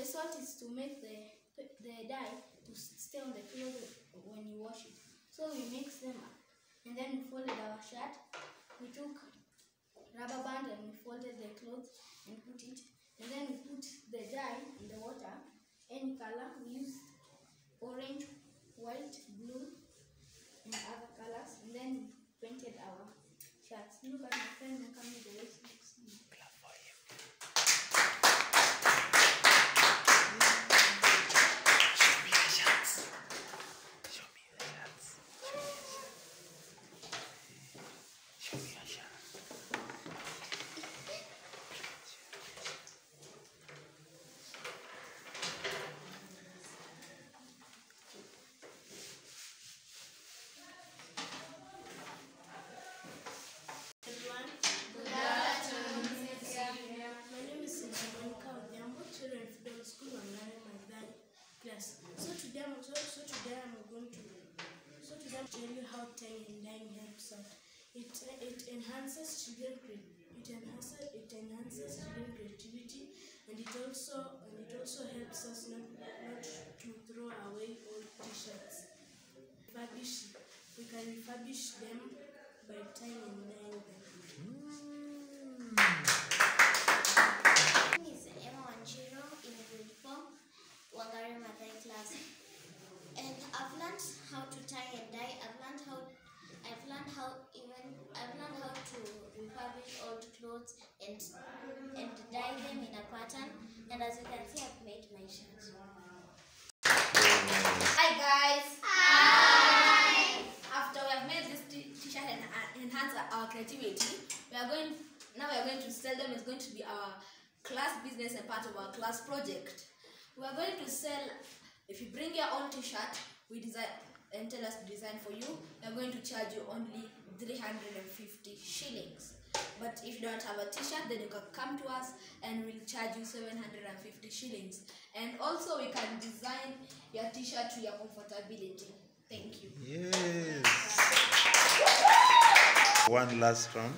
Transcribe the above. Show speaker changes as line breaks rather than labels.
the salt is to make the the dye to stay on the clothes when you wash it. So we mix them up, and then we folded our shirt. We took rubber band and we folded the clothes and put it, and then we put the dye in the water, any color. We used orange, white, blue, and other colors, and then we painted our shirts. Look at my friend and come with the way she looks. everyone. My name is Monica Odhiambo, children of Fiddle School, I'm learning my third class. So today, I'm, so, so today I'm going to so today I'm tell you how tying and dyeing helps us. It it enhances children it enhances it enhances children creativity and it also and it also helps us not not to throw away old t-shirts. Refurbish we can refurbish them by tying and dyeing them. Mm.
My name is Emma Wanjiru in grade 4, Wangari Maathai class. And I've learned how to tie and dye. I've learned how I've learned how even I've learned how to refurbish old clothes and and dye them in a pattern. And as you can see I've made my shirt.
Hi guys. Hi. After we have made this t-shirt and uh, enhance our creativity, we are going now we are going to sell them. It's going to be our class business and part of our class project. We are going to sell. If you bring your own t-shirt, we design and tell us to design for you. We are going to charge you only 350 shillings. But if you don't have a t-shirt, then you can come to us and we'll charge you 750 shillings. And also we can design your t-shirt to your comfortability. Thank you.
Yes. One last round.